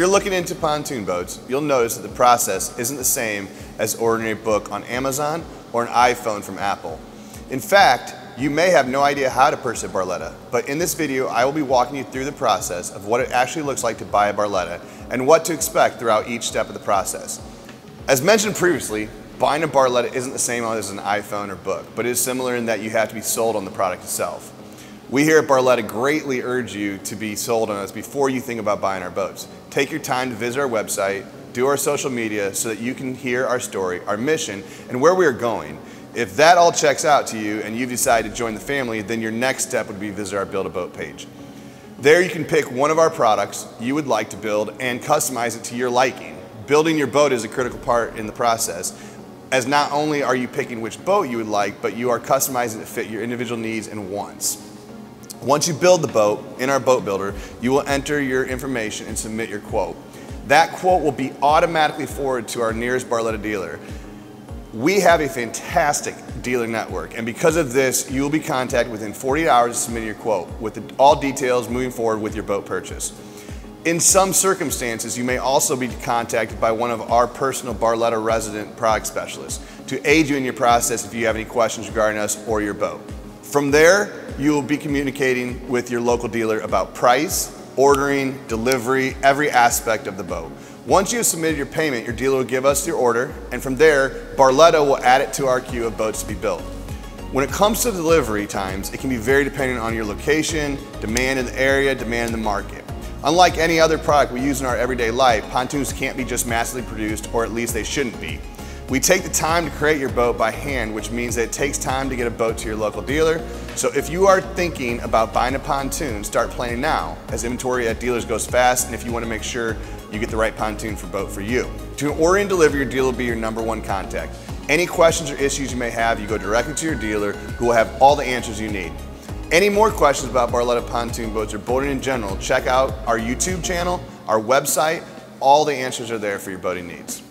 you're looking into pontoon boats, you'll notice that the process isn't the same as a book on Amazon or an iPhone from Apple. In fact, you may have no idea how to purchase a Barletta, but in this video I will be walking you through the process of what it actually looks like to buy a Barletta and what to expect throughout each step of the process. As mentioned previously, buying a Barletta isn't the same as an iPhone or book, but it is similar in that you have to be sold on the product itself. We here at Barletta greatly urge you to be sold on us before you think about buying our boats. Take your time to visit our website, do our social media so that you can hear our story, our mission, and where we are going. If that all checks out to you and you've decided to join the family, then your next step would be visit our Build a Boat page. There you can pick one of our products you would like to build and customize it to your liking. Building your boat is a critical part in the process as not only are you picking which boat you would like, but you are customizing it to fit your individual needs and wants. Once you build the boat in our boat builder, you will enter your information and submit your quote. That quote will be automatically forwarded to our nearest Barletta dealer. We have a fantastic dealer network, and because of this, you will be contacted within 48 hours of submitting your quote with the, all details moving forward with your boat purchase. In some circumstances, you may also be contacted by one of our personal Barletta resident product specialists to aid you in your process if you have any questions regarding us or your boat. From there, you will be communicating with your local dealer about price, ordering, delivery, every aspect of the boat. Once you have submitted your payment, your dealer will give us your order, and from there, Barletta will add it to our queue of boats to be built. When it comes to delivery times, it can be very dependent on your location, demand in the area, demand in the market. Unlike any other product we use in our everyday life, pontoons can't be just massively produced, or at least they shouldn't be. We take the time to create your boat by hand, which means that it takes time to get a boat to your local dealer. So if you are thinking about buying a pontoon, start planning now, as inventory at dealers goes fast, and if you want to make sure you get the right pontoon for boat for you. To order and deliver, your dealer will be your number one contact. Any questions or issues you may have, you go directly to your dealer who will have all the answers you need. Any more questions about Barletta pontoon boats or boating in general, check out our YouTube channel, our website. All the answers are there for your boating needs.